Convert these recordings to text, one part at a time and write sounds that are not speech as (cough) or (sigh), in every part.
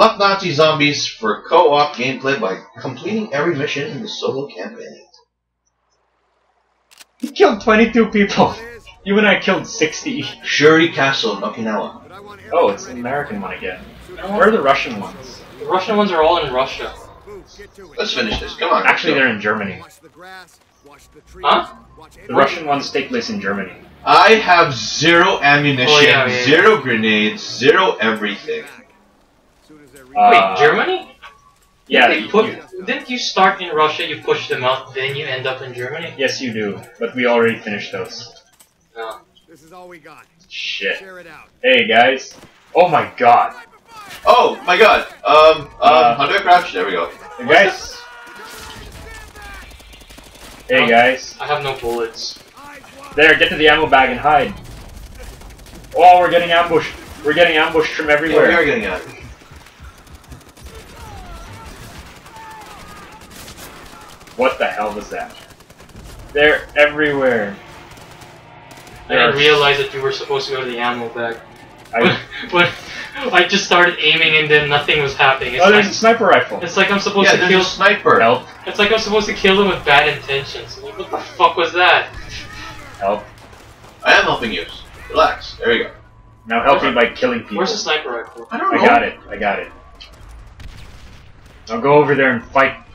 Unlock Nazi zombies for co-op gameplay by completing every mission in the solo campaign. He killed 22 people. (laughs) You and I killed 60. Shuri Castle in Okinawa. Oh, it's an American one again. Where are the Russian ones? The Russian ones are all in Russia. Let's finish this. Come on. Actually, they're in Germany. Huh? The Russian ones take place in Germany. I have zero ammunition, Oh, yeah, yeah, zero grenades, zero everything. Uh, Wait, Germany? Yeah, Didn't, you- put, you- didn't you start in Russia, you push them out, then you end up in Germany? yes, you do. But we already finished those. No. This is all we got. Shit. Share it out. Hey, guys. Oh my god. Oh my god. Um, um, Uh, how do I crouch? There we go. Hey, guys. Hey, guys. I have no bullets. There, get to the ammo bag and hide. Oh, we're getting ambushed. We're getting ambushed from Yeah, we are everywhere. getting out. What the hell was that? They're everywhere. I didn't realize that you were supposed to go to the ammo bag. I, (laughs) But I just started aiming and then nothing was happening. It's, oh, there's a like, sniper rifle. it's like I'm supposed Yeah, to kill. a sniper. Help. It's like I'm supposed to kill them with bad intentions. Like, what the fuck was that? Help. I am helping you. Relax. There you go. Now help me by killing people. Where's the sniper rifle? I don't know. I got it. I got it. I'll go over there and fight.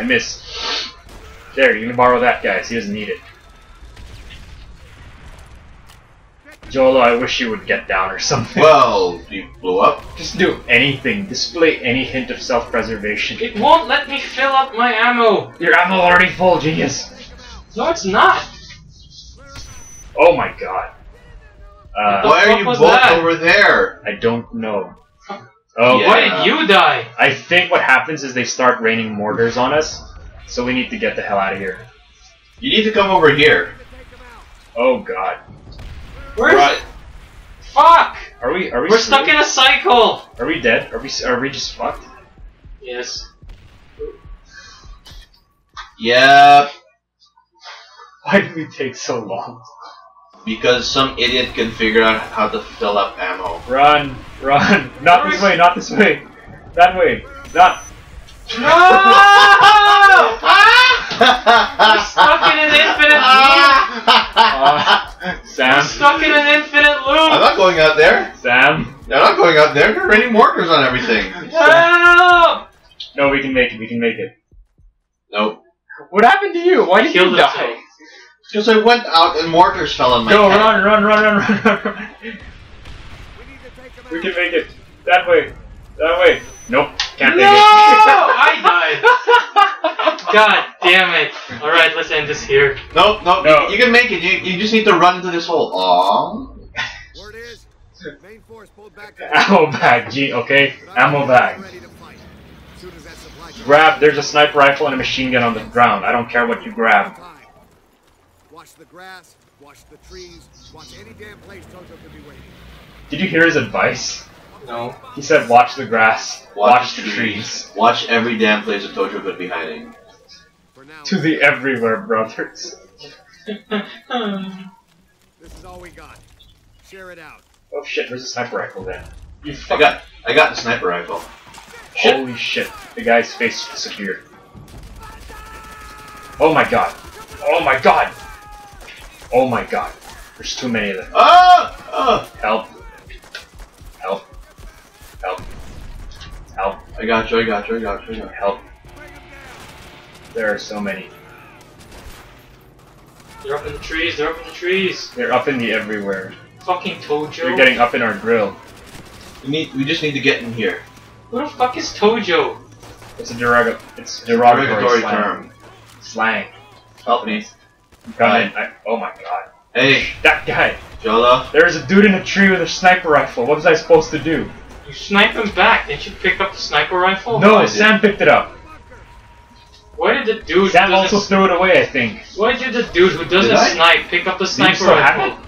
I miss. There, you can borrow that, guys. He doesn't need it. Jolo, I wish you would get down or something. Well, you blew up. Just do anything. Display any hint of self-preservation. It won't let me fill up my ammo. Your ammo already full, genius. No, it's not. Oh my god. Uh, Why are you both that? over there? I don't know. Oh, Yeah. Why did you die? I think what happens is they start raining mortars on us, so we need to get the hell out of here. You need to come over here. Oh god. Where's Right. Fuck! Are we? Are we? We're stuck in a cycle. Are we dead? Are we? Are we just fucked? Yes. Yeah, Why did we take so long? because some idiot can figure out how to fill up ammo. Run, run! (laughs) Not this way! Not this way! That way! Not. No! (laughs) We're stuck in an infinite loop. Uh, We're stuck in an infinite loop! I'm not going out there. Sam. I'm not going out there. There are raining mortars on everything. Help! No, we can make it. We can make it. Nope. What happened to you? Why did you die? Because I went out and mortars fell on my Go, head. run, run, run, run, run, run, run. (laughs) We need to take them We out. can make it. That way. That way. Nope. Can't No! make it. (laughs) I died. God damn it. Alright, let's end this here. Nope, nope. No. You, you can make it. You, you just need to run into this hole. Aww. Word is, main force pulled back. to- Ammo bag, G, okay? Ammo bag. Ready to fight. As soon as that supply comes Grab, there's a sniper rifle and a machine gun on the ground. I don't care what you grab. Watch the grass, watch the trees, watch any damn place Tojo could be waiting. Did you hear his advice? No. He said, watch the grass, watch, the trees. Watch every damn place that Tojo could be hiding. To the everywhere, brothers. (laughs) this is all we got. Share it out. Oh shit, there's a sniper rifle then? You I fuck. got, I got the sniper rifle. Shit. Holy shit, the guy's face disappeared. Oh my god. Oh my god. Oh my god. There's too many of them. Ah! Ah! Help. Help. I got you. I got you. I got you. I got you. Help. There are so many. They're up in the trees, they're up in the trees. They're up in the everywhere. Fucking Tojo. They're getting up in our grill. We need. We just need to get in here. Who the fuck is Tojo? It's a derog- it's derogatory, Derogatory slang. term. Slang. Help me. God, I, oh my god. Hey, That guy. Jolo. There was a dude in a tree with a sniper rifle. What was I supposed to do? You snipe him back. Didn't you pick up the sniper rifle? no, I did. Sam picked it up. Why did the dude Sam who also doesn't, threw it away, I think. Why did the dude who doesn't snipe pick up the sniper still have rifle?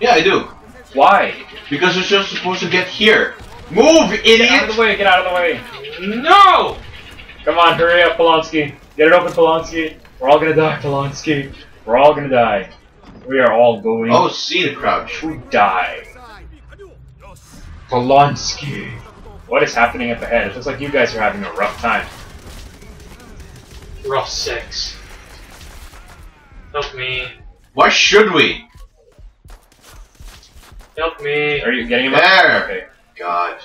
Yeah, I do. Why? Because we're just supposed to get here. Move, idiot! Get out of the way, get out of the way. No! Come on, hurry up, Polonsky. Get it open, Polonsky. We're all gonna die, Polonsky. We're all gonna die. We are all going Oh, see the crouch. We die. Side. Polonsky. What is happening up ahead? It looks like you guys are having a rough time. Rough six. Help me. Why should we? Help me. Are you getting him up? There. Okay. God.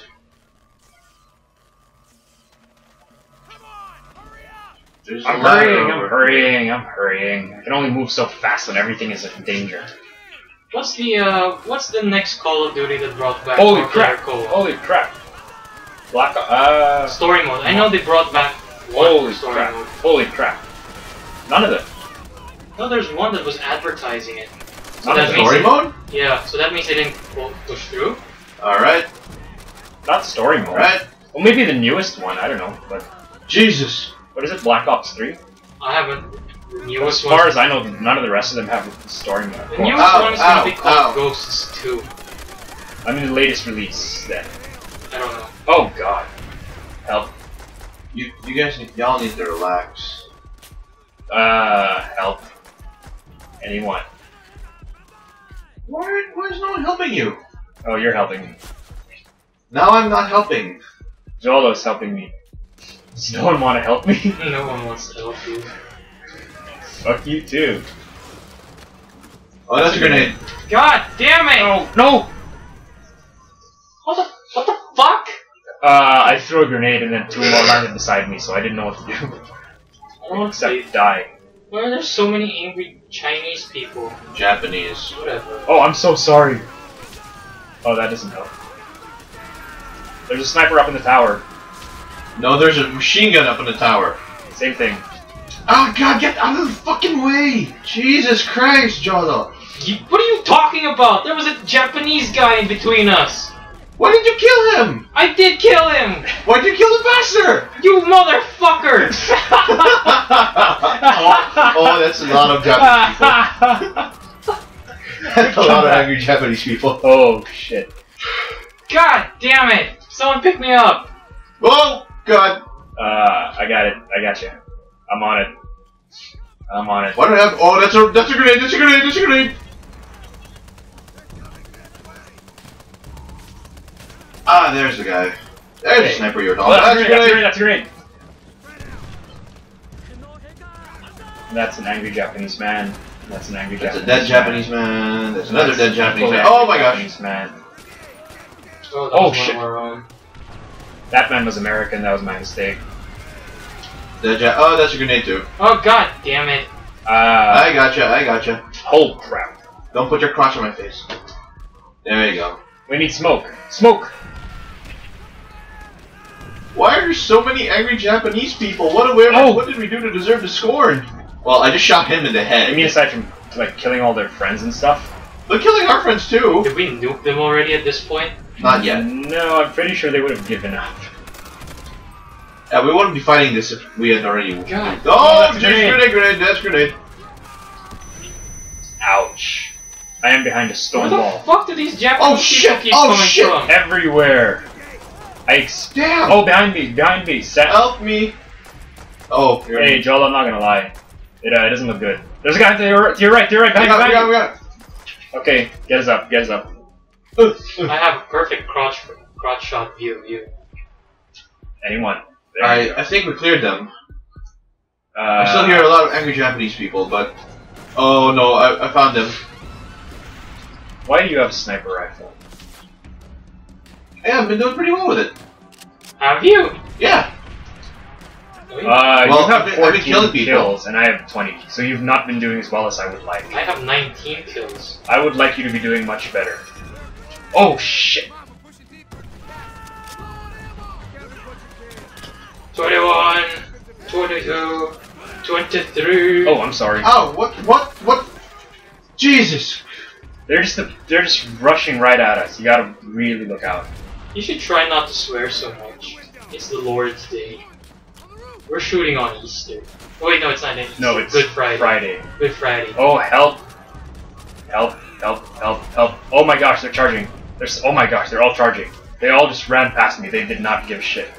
There's a I'm hurrying, I'm hurrying, I'm hurrying. I can only move so fast when everything is in danger. What's the uh what's the next Call of Duty that brought back Holy crap! player co-op? Holy crap! Black uh Story mode. I know they brought back Holy story crap. mode. Holy crap. None of them. No, there's one that was advertising it. So Not that a means Story it- mode? Yeah, so that means they didn't pu- push through. Alright, Not story mode. alright. Well maybe the newest one, I don't know. But Jesus. what is it? Black Ops 3? I haven't. The As far one. as I know, none of the rest of them have a story mode. The newest Ow, one is ow, gonna be called ow. Ghosts 2. I mean the latest release then. I don't know. Oh god. Help. You, you guys, need, y'all need to relax. Uh help. Anyone. Why, why is no one helping you? Oh, you're helping me. Now I'm not helping. Jolo's helping me. Does no one want to help me? No one wants to help you. Fuck you too. Oh, that's a grenade. God damn it! No, no! What the what the fuck? Uh, I threw a grenade and then two more landed beside me, so I didn't know what to do. I don't Except see. die. Why are there so many angry Chinese people? Japanese. Whatever. Oh, I'm so sorry. Oh, that doesn't help. There's a sniper up in the tower. No, there's a machine gun up in the tower. Same thing. Oh God, get out of the fucking way! Jesus Christ, Jolo. You, what are you talking about? There was a Japanese guy in between us. Why did you kill him? I did kill him! Why did you kill the faster? You motherfucker! (laughs) oh, oh, that's a lot of Japanese people. That's (laughs) a lot of angry Japanese people. oh, shit. God damn it! Someone pick me up! Oh God! Uh, I got it. I got you. I'm on it. I'm on it. Why do I have? Oh, that's a that's a grenade. That's a grenade. That's a grenade. Ah, there's the guy. There's Okay. the sniper you're Oh, talking. that's, That's a a grenade, grenade. that's a grenade. That's an angry Japanese man. That's an angry Japanese man. That's a Japanese dead Japanese man. That's another That's dead Japanese man. Oh angry my gosh. Japanese man. Oh, that Oh, shit. of. That man was American. That was my mistake. Dead ja- oh, that's a grenade too. Oh god damn it. Uh, I gotcha. I gotcha. oh crap. Don't put your cross on my face. There you go. We need smoke. Smoke. Why are there so many angry Japanese people? What, did we, Oh. what did we do to deserve the scorn? Well, I just shot him in the head. I mean, aside from like killing all their friends and stuff. They're killing our friends too. Did we nuke them already at this point? Not yet. No, I'm pretty sure they would have given up. Uh, we wouldn't be fighting this if we had already. God. Oh, Oh, that's a just grenade. grenade, grenade, that's grenade. Ouch. I am behind a Where stone the wall. fuck do these Japanese Oh, Japanese shit. people keep Oh, coming shit. from? Everywhere. I ex- Damn. oh, behind me, behind me. Set. Help me. Oh, you're Hey, Joel, I'm not gonna lie. It, uh, it doesn't look good. There's a guy to your, to your right, to your right, we behind, got, it, we got, it, you. Okay, get us up, get us up. we got. it. I have a perfect crotch crotch shot view of you. Anyone? There you I, I think we cleared them. go. I Uh, still hear a lot of angry Japanese people, but oh no, I, I found them. Why do you have a sniper rifle? Yeah, I've been doing pretty well with it. Have you? Yeah. Uh, Well, you I've have been- I've 14 been killing people. kills, and I have 20. So you've not been doing as well as I would like. I have 19 kills. I would like you to be doing much better. Oh shit! 21, 22, 23. Oh, I'm sorry. Oh, what, what, what? Jesus. They're just they're just rushing right at us. You gotta really look out. You should try not to swear so much. It's the Lord's Day. We're shooting on Easter. Oh, wait, no, it's not Easter. No, it's Good Friday. Friday. Good Friday. Oh help! Help! Help! Help! Help! Oh my gosh, they're charging. There's oh my gosh, they're all charging. They all just ran past me. They did not give a shit.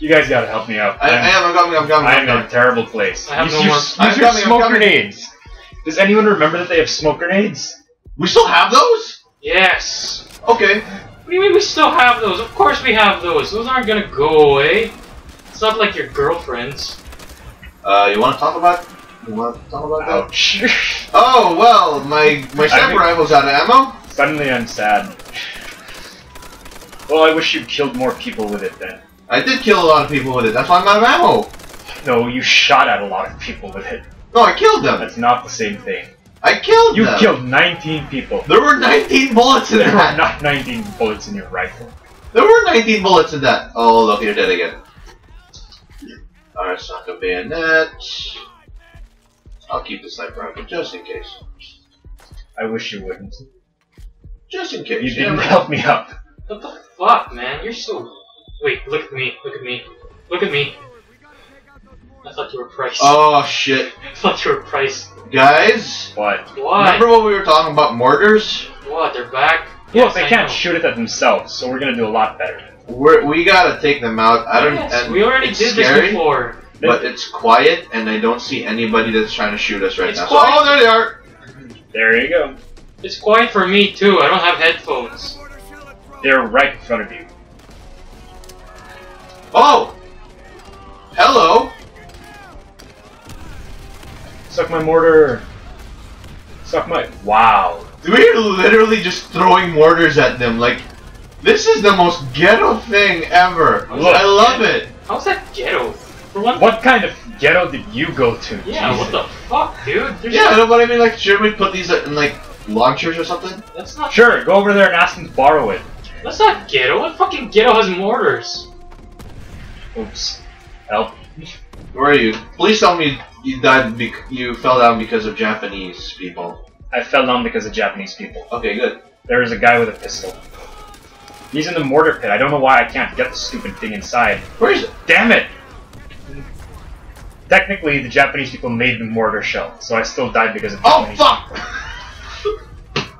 You guys gotta help me out. I, I I'm- I'm coming, I'm coming, I I'm in a terrible place. I have use no your, more- use I'm your coming, smoke coming. grenades. Does anyone remember that they have smoke grenades? We still have those? Yes! Okay. What do you mean we still have those? Of course we have those. Those aren't gonna go away. It's not like your girlfriends. Uh, you want to talk about? You want to talk about that? Ouch. (laughs) Oh well, my my I sniper rifle's out of ammo. Suddenly I'm sad. Well, I wish you killed more people with it then. I did kill a lot of people with it. That's why I'm out of ammo. No, you shot at a lot of people with it. No, I killed them. That's not the same thing. I killed You them. killed 19 people. There were 19 bullets in There were that. not 19 bullets in your rifle. There were 19 bullets in that. Oh, look, you're dead again. Alright, suck a bayonet. I'll keep the sniper rifle just in case. I wish you wouldn't. Just in case. You didn't never help me up. What the fuck, man? You're so. Wait, look at me. Look at me. Look at me. I thought you were priced. Oh shit, (laughs) I thought you were priced. guys! What? What? Remember what we were talking about mortars? What? They're back. Look, Yes, they I can't know. shoot it at themselves, so we're gonna do a lot better. We're, we gotta take them out. I don't. Yes, we already did scary, this before. but it's quiet, and I don't see anybody that's trying to shoot us right It's now. quiet. So, oh, there they are. There you go. It's quiet for me too. I don't have headphones. They're right in front of you. Oh, hello. Suck my mortar. Suck my. Wow. We're literally just throwing mortars at them. Like, this is the most ghetto thing ever. Look. I love it. How's that ghetto? For one. What kind of ghetto did you go to? Yeah. Jesus. What the fuck, dude? There's Yeah, no, but I mean, like, should we put these in like launchers or something? That's not. Sure, go over there and ask them to borrow it. That's not ghetto. What fucking ghetto has mortars? Oops. Help. Where are you? Please tell me you died. Bec- you fell down because of Japanese people. I fell down because of Japanese people. Okay, good. There is a guy with a pistol. He's in the mortar pit. I don't know why I can't get the stupid thing inside. Where is it? Damn it! Technically, the Japanese people made the mortar shell, so I still died because of Oh Japanese. fuck! (laughs)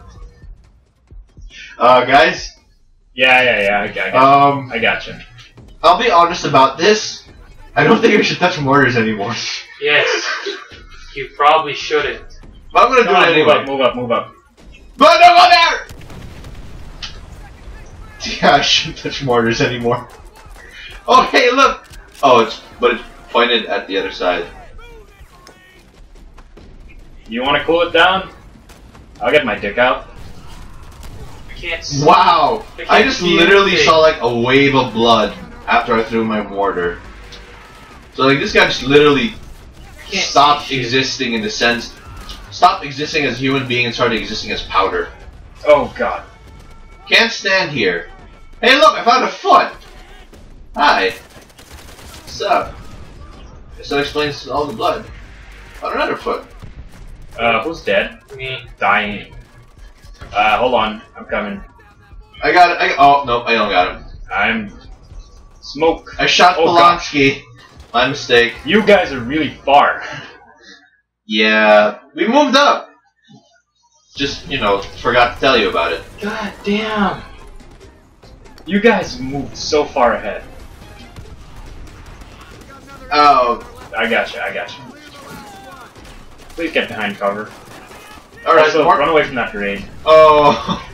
uh, guys. Yeah, yeah, yeah. I, I, got, Um, I gotcha. I'll be honest about this. I don't think I should touch mortars anymore. (laughs) Yes. you probably shouldn't. But I'm gonna do Come on, it move up, move up, move up. But don't go there! (laughs) Yeah, I shouldn't touch mortars anymore. (laughs) Oh, hey, look! Oh, it's but it's pointed at the other side. You want to cool it down? I'll get my dick out. I can't. See. Wow! I can't I just literally anything. saw like a wave of blood after I threw my mortar. So like this guy just literally stopped existing in the sense, stopped existing as a human being and started existing as powder. Oh god. Can't stand here. Hey, look! I found a foot. Hi. What's up? Guess that explains all the blood. Found another foot. Uh, who's dead? Me. Dying. Uh, hold on. I'm coming. I got it. I, oh no, I don't got him. I'm. Smoke. I shot Oh. Polonsky. My mistake. You guys are really far. Yeah, we moved up. Just you know, forgot to tell you about it. God damn. You guys moved so far ahead. Oh, I gotcha, I gotcha. Please get behind cover. all right. also, Mark- run away from that grenade. Oh,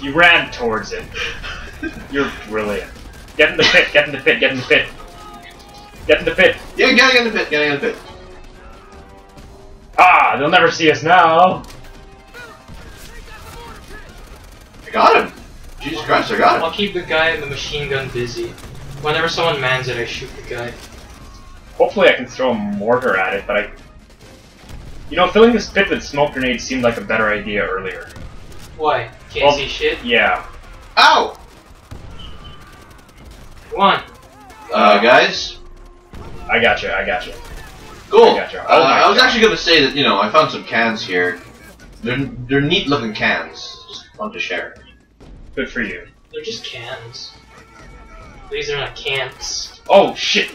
You ran towards it. You're brilliant. Get in the pit, get in the pit, get in the pit. Get in the pit. yeah, getting in the pit, getting in the pit. Ah, they'll never see us now. I got him. Jesus Christ, I got him. I'll keep the guy in the machine gun busy. Whenever someone mans it, I shoot the guy. Hopefully I can throw a mortar at it, but I... You know, filling this pit with smoke grenades seemed like a better idea earlier. Why? Can't Well- see shit? Yeah. Ow! Come on. Uh, guys, I gotcha, I gotcha. cool. I gotcha. Uh, Oh my I was God. actually gonna say that you know I found some cans here. They're they're neat looking cans. Just fun to share. Good for you. They're just cans. These are not cans. Oh, shit!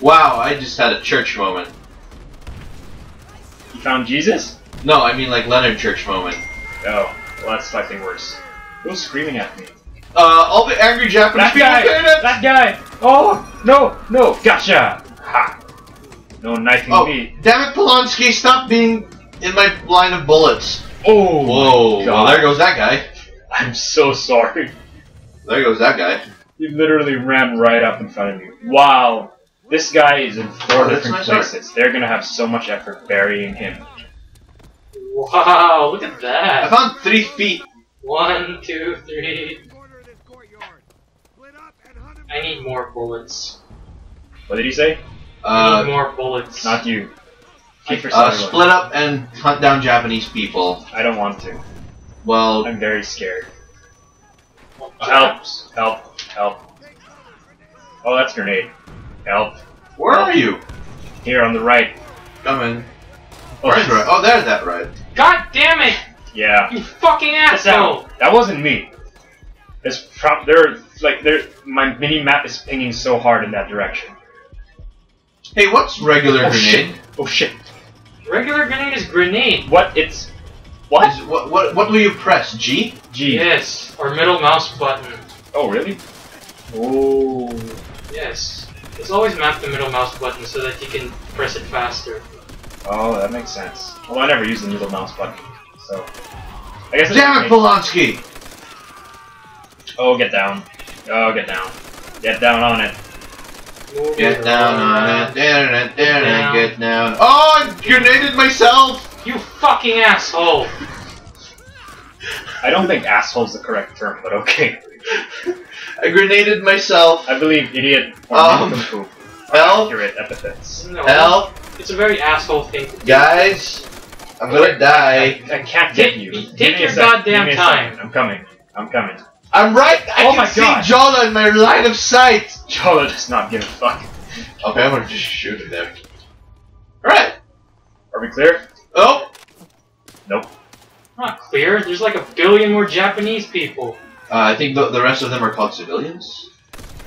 Wow, I just had a church moment. You found Jesus? No, I mean like Leonard Church moment. Oh, well that's slightly worse. Who's screaming at me? Uh, all the angry Japanese That people guy! doing it. That guy! Oh, no, no, gotcha! Ha! No knifing Oh, me. damn it, Polonsky! Stop being in my line of bullets. Oh, Whoa! my Well, there goes that guy. I'm so sorry. There goes that guy. He literally ran right up in front of me. Wow. This guy is in four Oh, different nice art. places. They're gonna have so much effort burying him. Wow, look at that! I found three feet. One, two, three. Corner of this courtyard. Split up and hunt him I need more bullets. What did he say? I Uh, need more bullets. Not you. Kiefer uh, Sutherland. split up and hunt down Japanese people. I don't want to. Well, I'm very scared. More Help! Help! Help! Oh, that's grenade. Help! where are you? Here on the right. Coming. Oh, Where's right? Oh, there's that right. God damn it! Yeah. You fucking That's asshole! that, that wasn't me. It's prob- there. Like there, my mini map is pinging so hard in that direction. Hey, what's regular Oh grenade? shit! Oh shit! Regular grenade is grenade. What? It's what? Is- what, what, what will you press? G? G. Yes, or middle mouse button. Oh really? Oh. Yes. It's always map the middle mouse button so that you can press it faster. Oh, that makes sense. Well, I never use the middle mouse button, so I guess. Damn it, Polonsky! Oh, get down. Oh, get down. Get down on it. Move Get down on it, down it, down Down. it, get down. Oh, I grenaded myself! You fucking asshole! I don't think asshole's the correct term, but okay. I grenaded myself. I believe idiot or Um, nincompoop are help. accurate epithets. No. Help, It's a very asshole thing to do. guys. I'm gonna die. I can't get you. Take Give your goddamn Give me a time. second. I'm coming. I'm coming. I'm right. I Oh can my see God. Jolo in my line of sight. Jolo does not give a fuck. Okay, I'm gonna just shoot him there. Alright. Are we clear? Oh, Nope. Not clear. There's like a billion more Japanese people. uh, I think the, the rest of them are called civilians.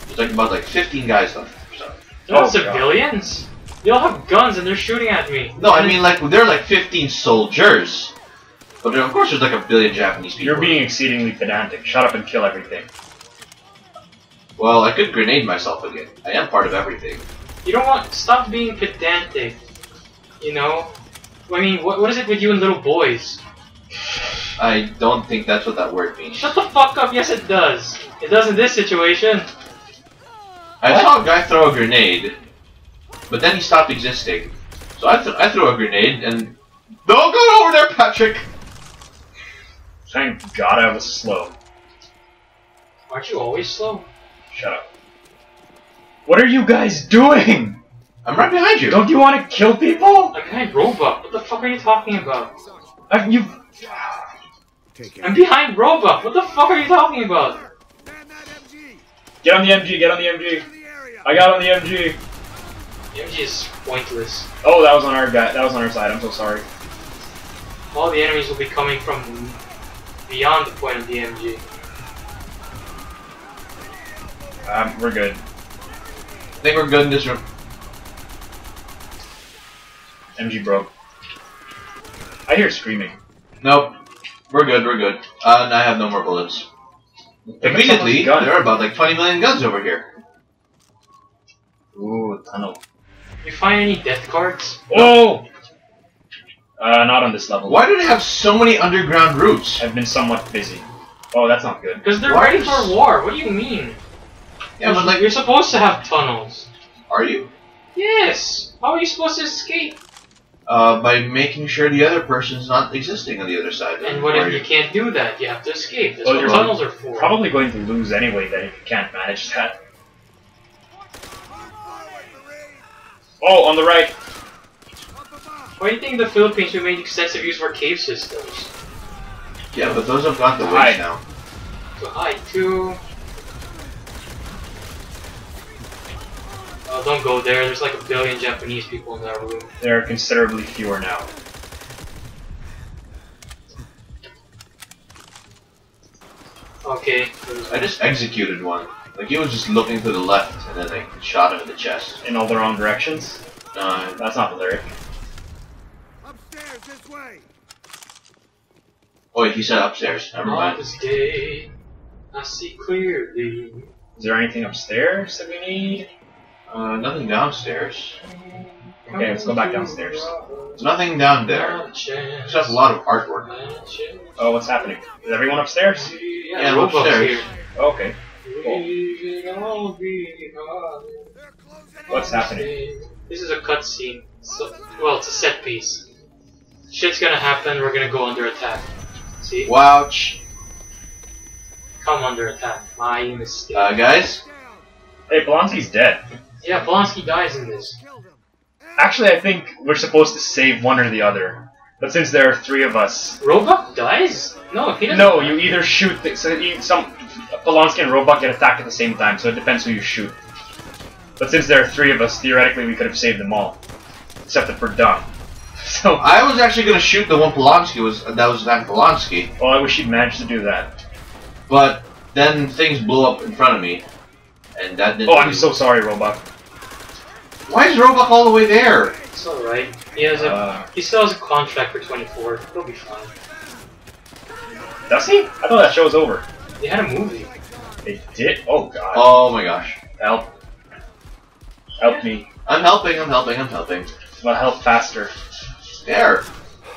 There's like about like 15 guys left. So. They're not Oh, God. civilians. They all have guns and they're shooting at me. No, I mean like they're like 15 soldiers. But of course, there's like a billion Japanese people. You're being exceedingly pedantic. Shut up and kill everything. Well, I could grenade myself again. I am part of everything. You don't want. Stop being pedantic. You know? I mean, what, what is it with you and little boys? I don't think that's what that word means. Shut the fuck up. Yes, it does. It does in this situation. I saw a guy throw a grenade, but then he stopped existing. So I, th- I threw a grenade and. Don't go over there, Patrick! Thank God I was slow. Aren't you always slow? Shut up. What are you guys doing? I'm right behind you. Don't you want to kill people? I'm behind Roebuck. What the fuck are you talking about? Have you? Take I'm it. behind Roebuck. What the fuck are you talking about? Man that MG. Get on the MG. Get on the MG. In the area. I got on the MG. The MG is pointless. Oh, that was on our guy. That was on our side. I'm so sorry. All the enemies will be coming from beyond the point of the MG. Um, we're good. I think we're good in this room. MG broke. I hear screaming. Nope. We're good, we're good. Uh, and I have no more bullets. Pick up Conveniently, someone's gun. there are about like 20 million guns over here. Ooh, tunnel. You find any death cards? Oh! Uh, not on this level. Why do they have so many underground routes? I've been somewhat busy. Oh, that's not good. Because they're Why ready for war. What do you mean? Yeah, but like, you're supposed to have tunnels. are you? Yes. How are you supposed to escape? Uh, by making sure the other person's not existing on the other side. And what if you can't do that? You have to escape. That's Well, what you're tunnels are for. Probably going to lose anyway then if you can't manage that. Oh, on the right. Up above. Why do you think the Philippines we made extensive use of our cave systems? Yeah, but those have gone to Hi. waste now. So I too. Oh, don't go there. There's like a billion Japanese people in that room. There are considerably fewer now. Okay. I just executed one. Like he was just looking to the left, and then I shot him in the chest. In all the wrong directions. Uh, That's not the lyric. Upstairs this way. Oh, wait, he said upstairs. Never On mind. this day, I see clearly. Is there anything upstairs that we need? Uh, nothing downstairs. Okay, let's go back downstairs. There's nothing down there. It's just a lot of artwork. Oh, what's happening? Is everyone upstairs? Yeah, Yeah, Roebuck's upstairs. Okay. They're What's happening? This is a cutscene. So, well, it's a set piece. Shit's gonna happen. We're gonna go under attack. See, Wouch. come under attack. My mistake. Uh, guys? Hey, Blonsky's dead. yeah, Blonsky dies in this. Actually, I think we're supposed to save one or the other. But since there are three of us, Roebuck dies? No, he doesn't. no, you either shoot the, so you, some Polonsky and Robot get attacked at the same time, so it depends who you shoot. But since there are three of us, theoretically we could have saved them all, except that we're dumb. (laughs) So, I was actually gonna shoot the one Polonsky was that was Van Polonsky, well, I wish he'd managed to do that. but then things blew up in front of me, and that didn't. Oh, I'm so sorry, Robot. Why is Roebuck all the way there? It's alright. He has a. Uh, he still has a contract for 24. He'll be fine. does he? I thought that show was over. They had a movie. They did? Oh god. Oh my gosh. Help. Help me. I'm helping. I'm helping. I'm helping. Well, help faster. There.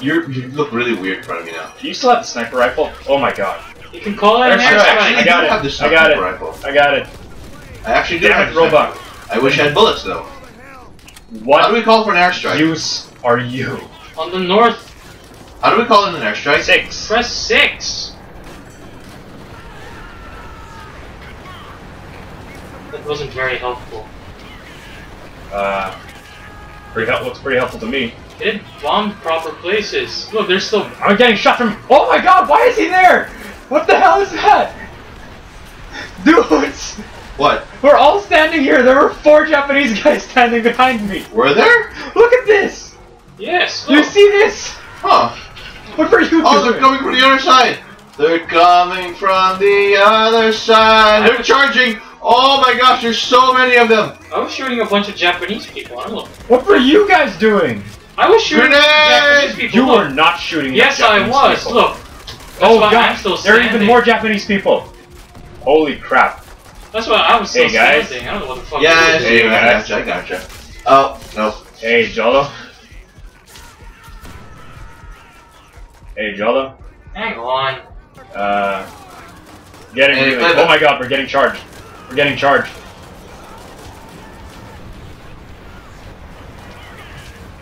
You you look really weird in front of me now. Do you still have the sniper rifle? Oh my god. You can call it an Airstrike. airstrike. I got it. I got it. rifle. I got it. I actually do Damn have it, this Robot. rifle. I wish I had bullets though. How do we call for an airstrike? use are you? On the north, How do we call it an airstrike? Six. press 6. That wasn't very helpful. Uh, pretty help looks pretty helpful to me. It didn't bomb proper places. Look, there's still. I'm getting shot from. Oh my god! Why is he there? What the hell is that? Dudes, What? we're all standing here. There were four Japanese guys standing behind me. Were there? Look at this. Yes, You see this? Huh. What were you Oh, doing? they're coming from the other side. They're coming from the other side. They're charging. Oh my gosh, there's so many of them. I was shooting a bunch of Japanese people. I don't know. What were you guys doing? I was shooting Grenade! Japanese people. You look. were not shooting. at Yes, I was. people. Look. That's oh why god, I'm still there are even more Japanese people. Holy crap! That's why I was still Hey, guys. standing. I don't know what the fuck. Yeah, I you you. I gotcha. I gotcha. Oh no. Hey, Jolo. Hey, Jolo. Hang on. Uh, getting Hey, really. Oh my god, we're getting charged. We're getting charged.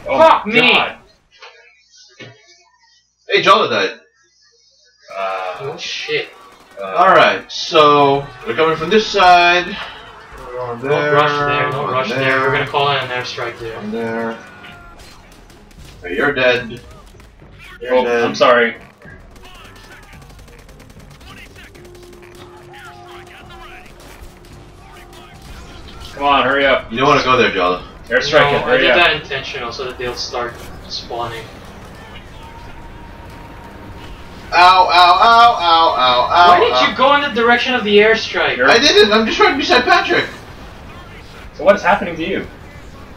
Oh Fuck my me. God. Hey, Jolo died. Uh, Oh shit. uh, All right, so we're coming from this side. Don't rush there. Don't rush there. We're gonna call in an airstrike there. From there. Okay, you're dead. You're Oh, dead. I'm sorry. Come on, hurry up. You don't want to go there, Jolo. Airstrike no, it, I did up. that intentional so that they'll start spawning. Ow! Ow! Ow! Ow! Ow! Ow! Why did ow. you go in the direction of the airstrike? I didn't. I'm just right beside Patrick. So what is happening to you?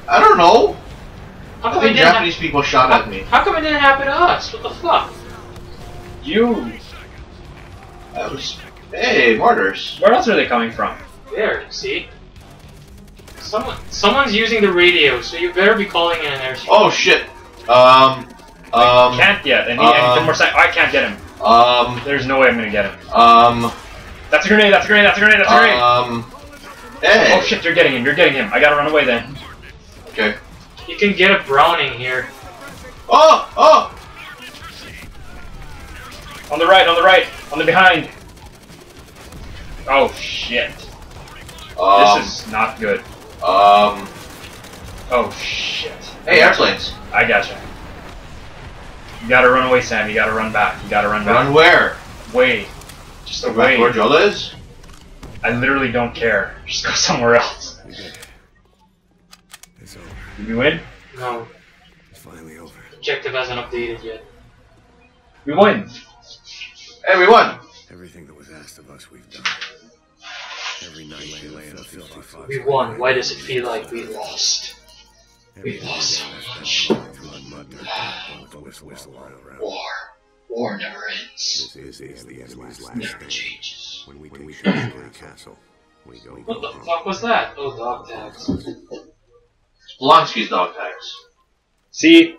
I don't know. How come, it think didn't, Japanese people shot ha- at me. how come it didn't happen to us? What the fuck? You. That was. Hey, martyrs. Where else are they coming from? There, see? Someone, someone's using the radio, so you better be calling in an airstrike. Oh shit. Um. Um. can't yet, and he, um, and more sec- I can't get him. Um. There's no way I'm gonna get him. Um. That's a grenade. That's a grenade. That's a grenade. That's a grenade. Um. Hey. oh shit! You're getting him. You're getting him. I gotta run away then. Okay. You can get a Browning here. Oh! Oh! On the right. On the right. On the behind. Oh shit! Um. this is not good. Um. Oh shit! Hey, airplanes. I gotcha. You gotta run away, Sam. You gotta run back. You gotta run back. Run where? Way. Just Back where away. Jolo is? I literally don't care. (laughs) Just go somewhere else. It's over. Did we win? No, It's finally over. objective hasn't updated yet. We win. Hey, we won. Everything that was asked of us, we've done. Every night we lay in a filthy fox. We won. Why does it feel like we lost? We lost so much. War. War never ends. This is the enemy's last Never stand. changes. When we, when we capture the castle, we go What the home. fuck was that? Oh, dog tags. Blonsky's dog tags. See,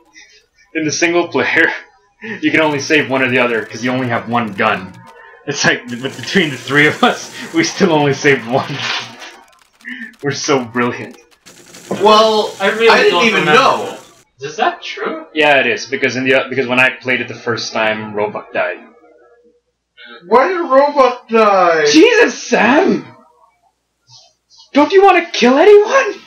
in the single player, (laughs) you can only save one or the other because you only have one gun. It's like, but between the three of us, we still only saved one. We're so brilliant. Well, I really I didn't don't even remember know. that. Is that true? Yeah, it is because in the because when I played it the first time, Roebuck died. Why did Robot die? Jesus, Sam! Don't you want to kill anyone?